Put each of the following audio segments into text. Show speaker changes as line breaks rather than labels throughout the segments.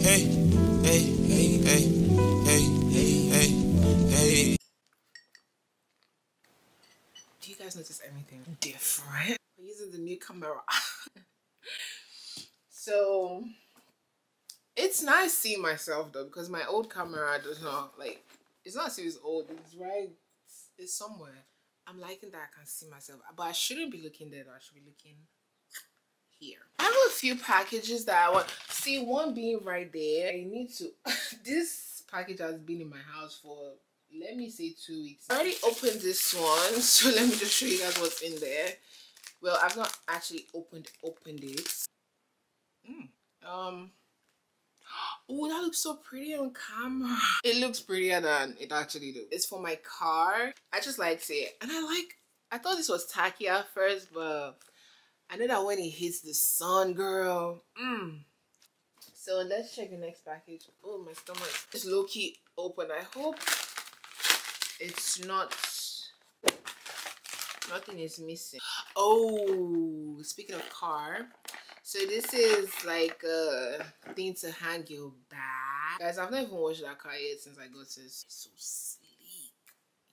Hey, hey, hey, hey, hey, hey, hey.
Do you guys notice anything different? We're using the new camera. so it's nice seeing myself though because my old camera does not like it's not as old, it's right it's somewhere. I'm liking that I can see myself. But I shouldn't be looking there though. I should be looking here. I have a few packages that I want. See, one being right there. I need to. this package has been in my house for let me say two weeks. I already opened this one, so let me just show you guys what's in there. Well, I've not actually opened opened it. Mm. Um. Oh, that looks so pretty on camera. It looks prettier than it actually does. It's for my car. I just like it. And I like, I thought this was tacky at first, but I know that when it hits the sun, girl, mm. So let's check the next package. Oh, my stomach is low-key open. I hope it's not, nothing is missing. Oh, speaking of car, so this is like a thing to hang your bag. Guys, I've never even washed that car yet since I got this. It's so sleek.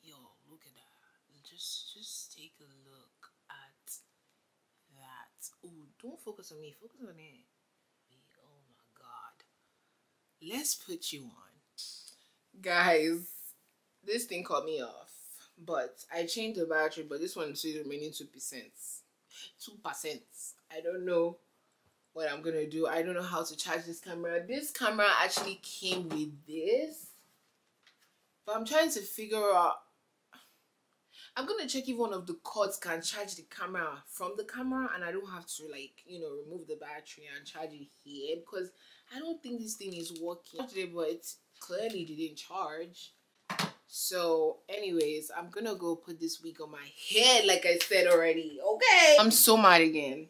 Yo, look at that. Just, just take a look at that. Oh, don't focus on me. Focus on it. Oh my God. Let's put you on. Guys, this thing caught me off. But I changed the battery, but this one is remaining 2%. 2%. I don't know what I'm gonna do. I don't know how to charge this camera. This camera actually came with this. But I'm trying to figure out I'm gonna check if one of the cords can charge the camera from the camera and I don't have to like you know remove the battery and charge it here because I don't think this thing is working today but it clearly didn't charge so anyways I'm gonna go put this wig on my head like I said already okay I'm so mad again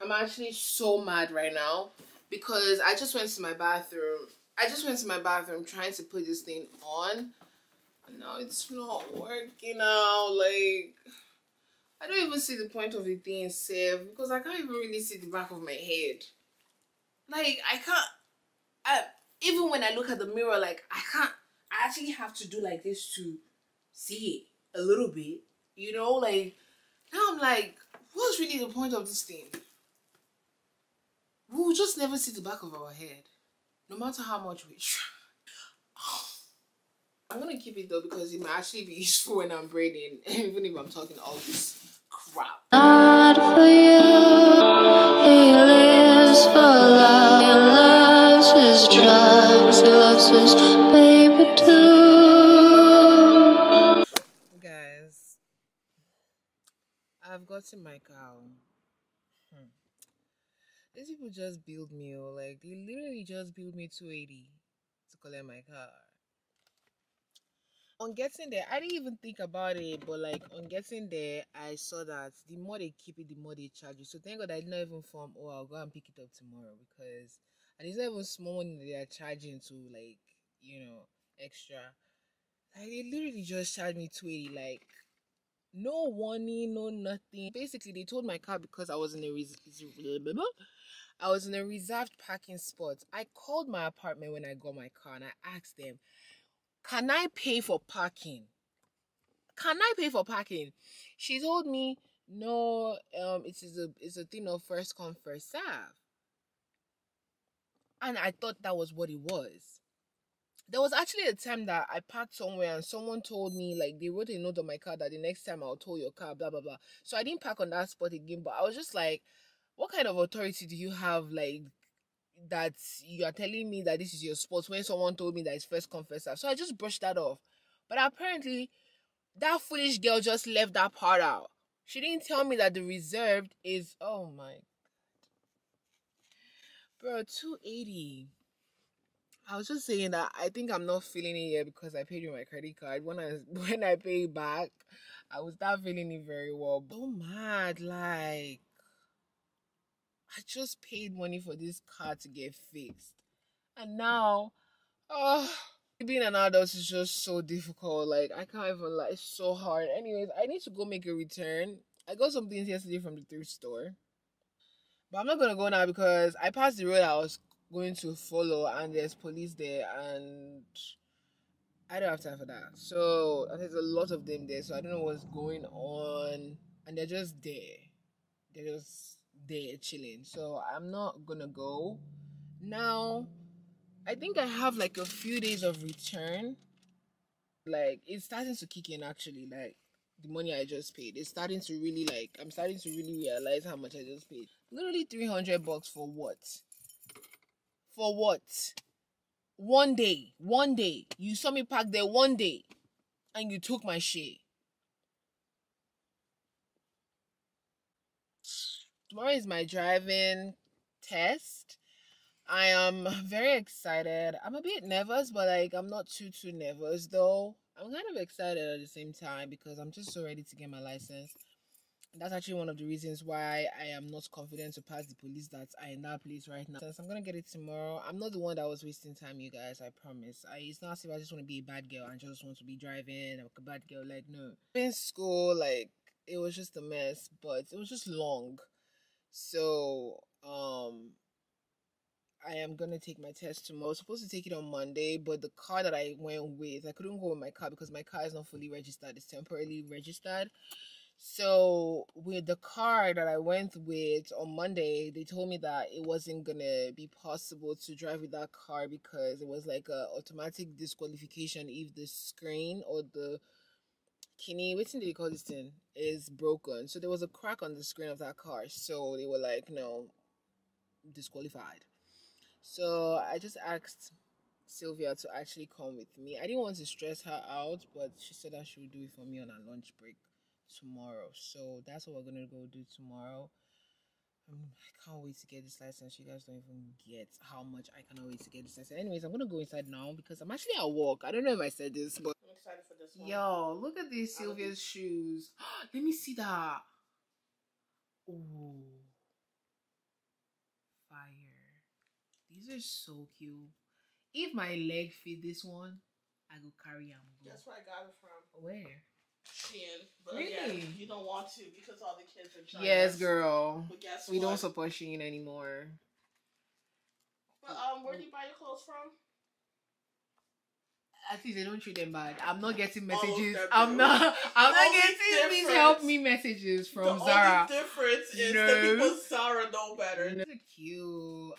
I'm actually so mad right now because I just went to my bathroom. I just went to my bathroom trying to put this thing on. Now it's not working out. Like, I don't even see the point of the thing safe because I can't even really see the back of my head. Like, I can't. I, even when I look at the mirror, like, I can't. I actually have to do like this to see it a little bit. You know, like, now I'm like, what's really the point of this thing? we will just never see the back of our head, no matter how much we try. I'm gonna keep it though because it might actually be useful when I'm braiding, even if I'm talking all this crap. Not for you, he lives for love. He loves his drugs, he loves his baby too. Guys, I've gotten my cow. Hmm. These people just build me, or oh, like they literally just build me 280 to collect my car. On getting there, I didn't even think about it, but like on getting there, I saw that the more they keep it, the more they charge you. So thank God I did not even form, oh, I'll go and pick it up tomorrow because and it's not even small money they are charging to like, you know, extra. Like they literally just charged me 280, like no warning, no nothing. Basically, they told my car because I was in a res- I was in a reserved parking spot. I called my apartment when I got my car and I asked them, "Can I pay for parking? Can I pay for parking?" She told me, "No, um, it is a it's a thing of first come first serve." And I thought that was what it was. There was actually a time that I parked somewhere and someone told me like they wrote a note on my car that the next time I'll tow your car, blah blah blah. So I didn't park on that spot again, but I was just like what kind of authority do you have like that you are telling me that this is your spot when someone told me that it's first confessor so i just brushed that off but apparently that foolish girl just left that part out she didn't tell me that the reserved is oh my god. bro 280 I was just saying that I think I'm not feeling it yet because I paid with my credit card. When I when I pay back, I will start feeling it very well. So mad, like I just paid money for this car to get fixed. And now, oh, being an adult is just so difficult. Like, I can't even, like, it's so hard. Anyways, I need to go make a return. I got some things yesterday from the thrift store. But I'm not gonna go now because I passed the road I was going to follow and there's police there and I don't have time for that. So there's a lot of them there, so I don't know what's going on. And they're just there. They're just there chilling. So I'm not gonna go. Now I think I have like a few days of return. Like it's starting to kick in actually, like the money I just paid. It's starting to really like I'm starting to really realize how much I just paid. Literally 300 bucks for what? For what? One day, one day. You saw me park there one day and you took my shit. Tomorrow is my driving test. I am very excited. I'm a bit nervous, but like I'm not too too nervous though. I'm kind of excited at the same time because I'm just so ready to get my license that's actually one of the reasons why I am not confident to pass the police that are in that place right now. Since I'm gonna get it tomorrow, I'm not the one that was wasting time, you guys. I promise. I it's not as if I just want to be a bad girl and just want to be driving like a bad girl. Like no, in school, like it was just a mess, but it was just long. So um, I am gonna take my test tomorrow. I was supposed to take it on Monday, but the car that I went with, I couldn't go with my car because my car is not fully registered. It's temporarily registered. So with the car that I went with on Monday, they told me that it wasn't gonna be possible to drive with that car because it was like a automatic disqualification if the screen or the which thing do they call this thing, is broken. So there was a crack on the screen of that car. So they were like, no, disqualified. So I just asked Sylvia to actually come with me. I didn't want to stress her out, but she said that she would do it for me on her lunch break tomorrow. So that's what we're gonna go do tomorrow. Um, I can't wait to get this license. You guys don't even get how much I cannot wait to get this license. Anyways, I'm gonna go inside now because I'm actually at work. I don't know if I said this, but
excited for this one.
yo, look at these Sylvia's shoes. Let me see that. Oh, fire! These are so cute. If my leg fit this one, I go carry them.
That's where I got it from.
Where?
Shein. But
Really?
again, you don't want to because all the kids are China.
Yes, girl.
But guess
We
what?
don't support Shein anymore.
But um, where do you buy your clothes from?
At least they don't treat them bad. I'm not getting messages. I'm not. I'm
The
not getting. Please help me messages from
the
Zara.
only difference is
No.
the people Zara know better.
No. Cute.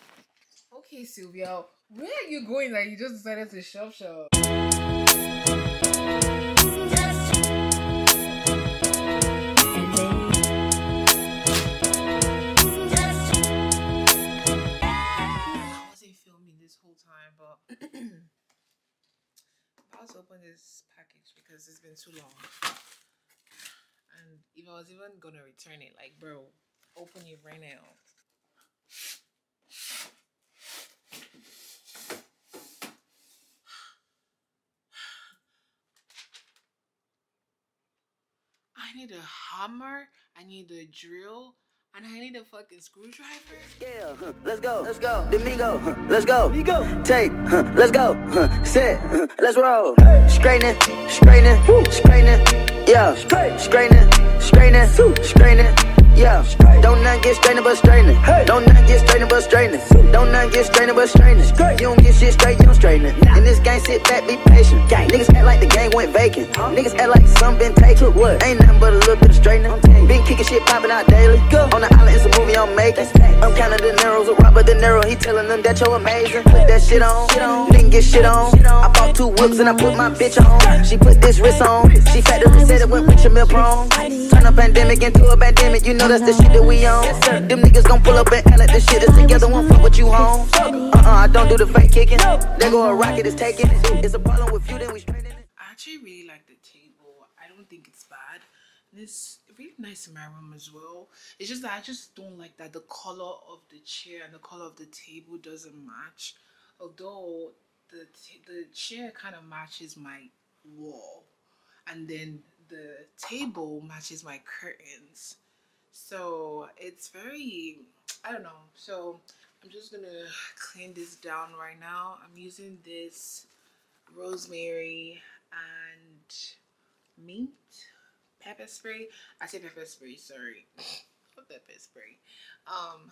Okay, Sylvia, where are you going? That you just decided to shop shop. I wasn't filming this whole time, but I'm open this package because it's been too long. And if I was even gonna return it, like, bro, open it right now. I need a hammer, I need a drill, and I need a fucking screwdriver.
Yeah, huh, let's go, let's go. Domingo, huh, let's go. Tape, huh, let's go. huh, Set, huh, let's roll. Straightening, straightening, straightening. Yeah, straightening, straightening, straightening. Yeah, don't not get straightening but straightening. Don't not get straightening but straightening. Don't not get straightening but straightening. You don't get shit straight, you don't straighten it. In this game, sit back, be patient. Niggas act like the game went vacant. Niggas act like some been taken. What? Ain't nothing but a little bit of straightening. Been kicking shit popping out daily. On the island, it's a movie I'm making. I'm counting De Niro's with Robert De Niro. He telling them that you're amazing. Put that shit on. Didn't get shit on. I bought two whips and I put my bitch on. She put this wrist on. She factory said it went with your meal prong. Turn a pandemic into a pandemic. You know that's the shit that we on. Them niggas gon' pull up and act like the shit is together. Won't fuck with you home. Uh uh, I don't do the fake kicking. There go a rocket, it's taking. It's a problem with you, then we straighten it.
I actually really like the table. I don't think it's bad. It's really nice in my room as well. It's just that I just don't like that the color of the chair and the color of the table doesn't match. Although the the chair kind of matches my wall, and then the table matches my curtains so it's very i don't know. So i'm just gonna clean this down right now. I'm using this rosemary and mint pepper spray. I say pepper spray sorry. Not pepper spray. Um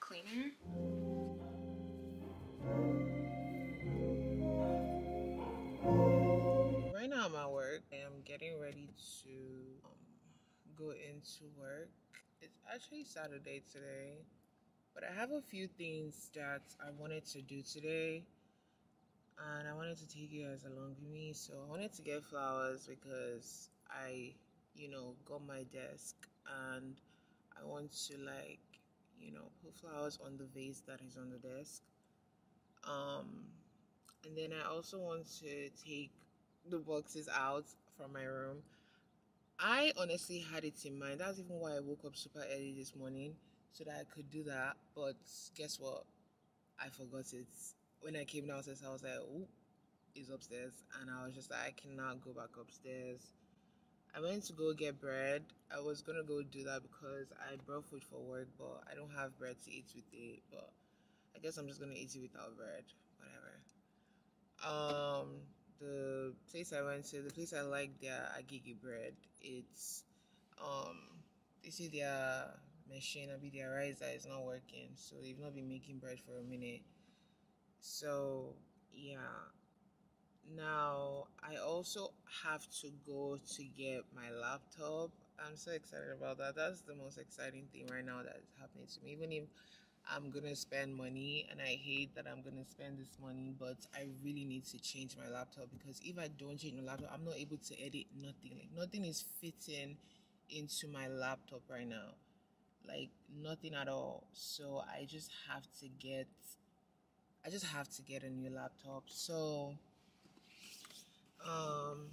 cleaner. Right now i'm at work i'm getting ready to um, go into work. Actually Saturday today, but I have a few things that I wanted to do today, and I wanted to take you guys along with me. So I wanted to get flowers because I, you know, got my desk and I want to like, you know, put flowers on the vase that is on the desk. Um, and then I also want to take the boxes out from my room. I honestly had it in mind. That's even why I woke up super early this morning so that I could do that. But guess what? I forgot it. When I came downstairs, I was like, oh, it's upstairs. And I was just like, I cannot go back upstairs. I went to go get bread. I was gonna go do that because I brought food for work, but I don't have bread to eat with it. But I guess I'm just gonna eat it without bread. Whatever. Um, the place I went to, the place I like their agege bread. It's um, they say their machine, I be their riser is not working, so they've not been making bread for a minute. So yeah. Now I also have to go to get my laptop. I'm so excited about that. That's the most exciting thing right now that's happening to me. Even if I'm gonna spend money and I hate that I'm gonna spend this money, but I really need to change my laptop because if I don't change my laptop, I'm not able to edit nothing. Like nothing is fitting into my laptop right now. Like nothing at all. So I just have to get I just have to get a new laptop. So um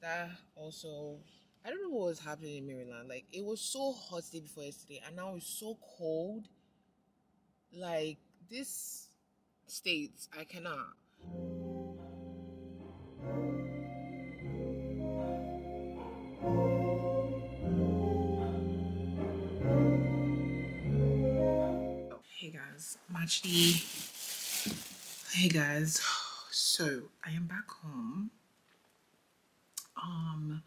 that also I don't know what was happening in Maryland. Like it was so hot day before yesterday and now it's so cold like this states I cannot. Hey guys, I'm. Hey guys, so I am back home. Um,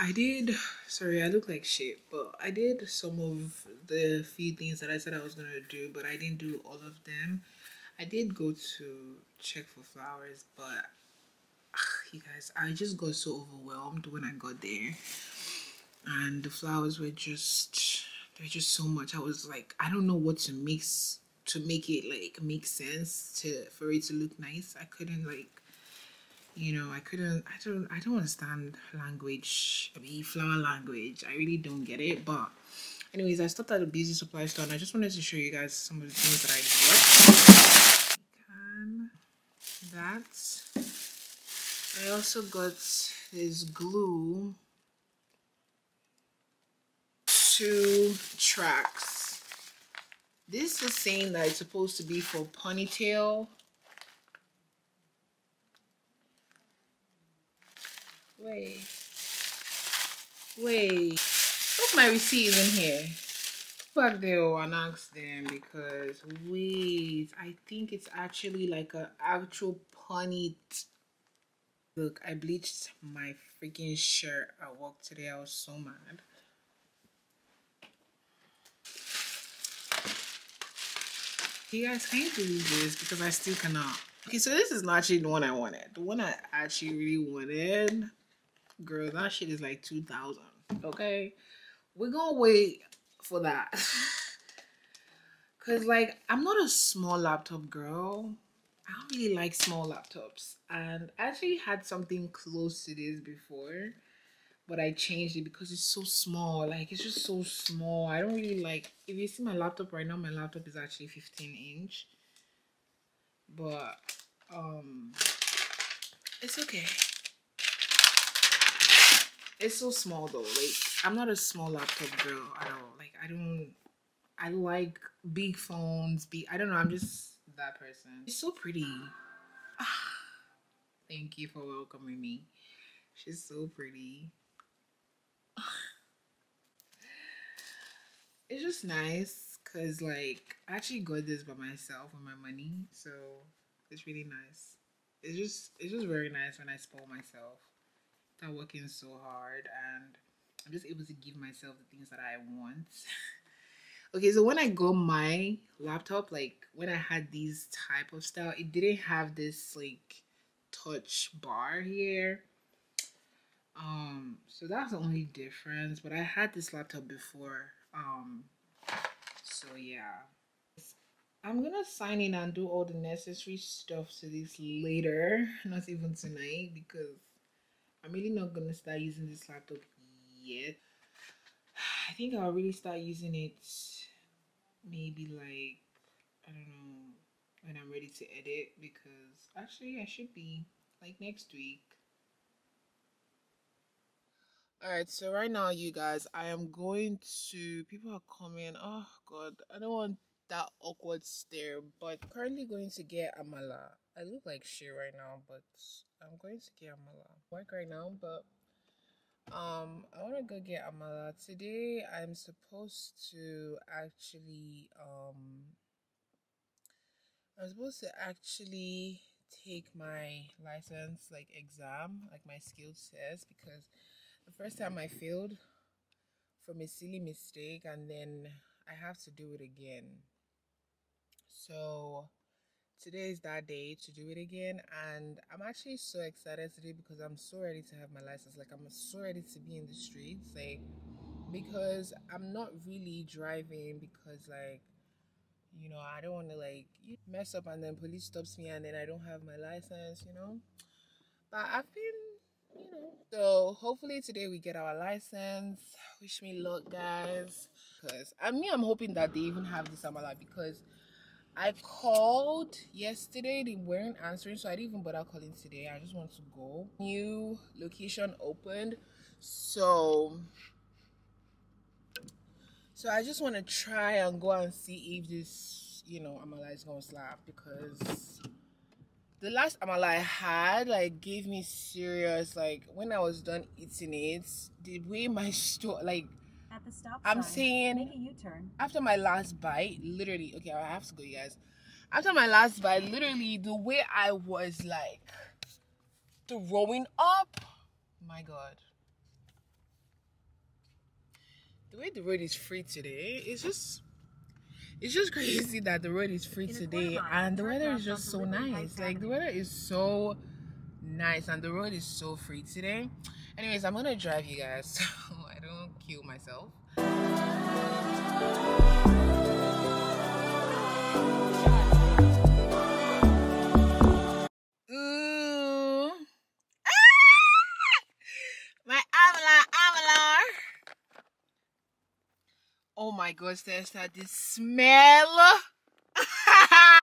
I did. Sorry, I look like shit, but I did some of the few things that I said I was gonna do, but I didn't do all of them. I did go to check for flowers, but ah, you guys, I just got so overwhelmed when I got there, and the flowers were just they're just so much. I was like, I don't know what to mix to make it like make sense to for it to look nice. I couldn't like you know, I couldn't, I don't, I don't understand language, I mean, flower language. I really don't get it. But, anyways, I stopped at a busy supply store and I just wanted to show you guys some of the things that I got. That. I also got this glue, two tracks. This is saying that it's supposed to be for ponytail Wait. Wait. Hope my receipt in here. Fuck they will and ask them because wait, I think it's actually like an actual pony. Look, I bleached my freaking shirt at work today. I was so mad. You guys can't believe this because I still cannot. Okay, so this is not actually the one I wanted. The one I actually really wanted girl, that shit is like 2000 okay? We're gonna wait for that. Cause like I'm not a small laptop girl. I don't really like small laptops. And I actually had something close to this before, but I changed it because it's so small. Like it's just so small. I don't really like if you see my laptop right now, my laptop is actually 15 inch. But um it's okay it's so small though. Like I'm not a small laptop girl at all. Like I don't I like big phones, big I don't know, I'm just that person. She's so pretty. Thank you for welcoming me. She's so pretty. it's just nice because like I actually got this by myself with my money. So it's really nice. It's just it's just very nice when I spoil myself working so hard and I'm just able to give myself the things that I want. okay, so when I got my laptop, like when I had these type of style, it didn't have this like touch bar here. Um, so that's the only difference. But I had this laptop before. Um, so yeah. I'm gonna sign in and do all the necessary stuff to this later, not even tonight, because I'm really not gonna start using this laptop yet. I think I'll really start using it maybe like I don't know when I'm ready to edit because actually I should be like next week. Alright, so right now you guys I am going to people are coming. Oh god, I don't want that awkward stare, but currently going to get amala. I look like shit right now, but I'm going to get amala. Work right now, but um I want to go get amala. Today I'm supposed to actually um I'm supposed to actually take my license like exam, like my skills test because the first time I failed from a silly mistake and then I have to do it again. So today is that day to do it again and I'm actually so excited today because I'm so ready to have my license. Like I'm so ready to be in the streets like because I'm not really driving because like you know I don't want to like mess up and then police stops me and then I don't have my license, you know. But I've been you know so hopefully today we get our license wish me luck guys because i mean i'm hoping that they even have this amala because I called yesterday, they weren't answering, so I didn't even bother calling today. I just want to go. New location opened, so so I just want to try and go and see if this, you know, amala is gonna slap because the last amala I had like gave me serious like when I was done eating it, the way my store like
at the stop
I'm
sign,
saying
make a U-turn.
after my last bite, literally, okay, I have to go, you guys. After my last bite, literally, the way I was like throwing up, my God. The way the road is free today, it's just, it's just crazy that the road is free today, and the weather is just so nice. Like the weather is so nice, and the road is so free today. Anyways, I'm gonna drive you guys, so kill myself. Ah! My. Oh my gosh, there's that this smell.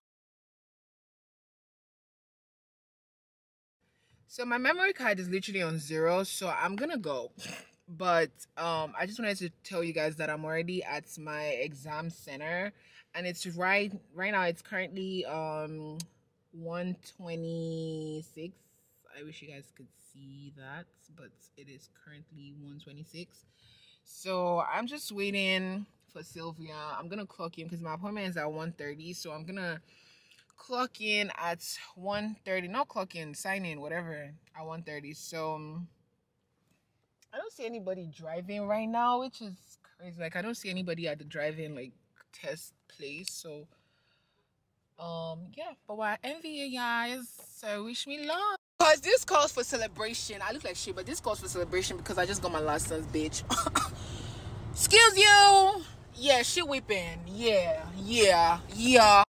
so my memory card is literally on zero, so I'm gonna go. But um I just wanted to tell you guys that I'm already at my exam center and it's right right now it's currently um 126 i wish you guys could see that but it is currently 126 so i'm just waiting for sylvia i'm gonna clock in because my appointment is at 1:30. so i'm gonna clock in at 1:30. not clock in sign in whatever at 1:30. so um, i don't see anybody driving right now which is crazy. Like i don't see anybody at the driving like test place so um yeah. But I envy you guys so wish me luck. Because this calls for celebration. I look like shit but this calls for celebration because i just got my license bitch. Excuse you. Yeah she whipping. Yeah yeah yeah